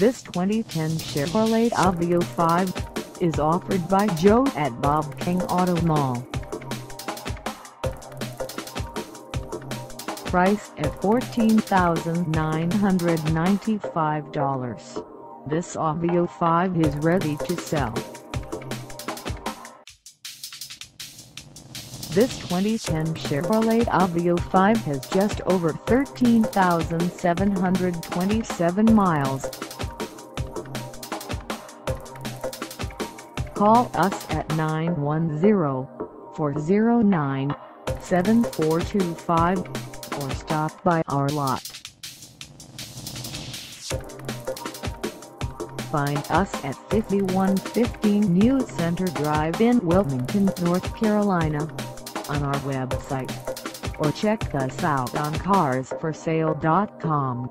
This 2010 Chevrolet Aveo 5 is offered by Joe at Bob King Auto Mall. Price at $14,995. This Aveo 5 is ready to sell. This 2010 Chevrolet Aveo 5 has just over 13,727 miles. Call us at 910-409-7425 or stop by our lot. Find us at 5115 New Centre Drive in Wilmington, North Carolina on our website or check us out on carsforsale.com.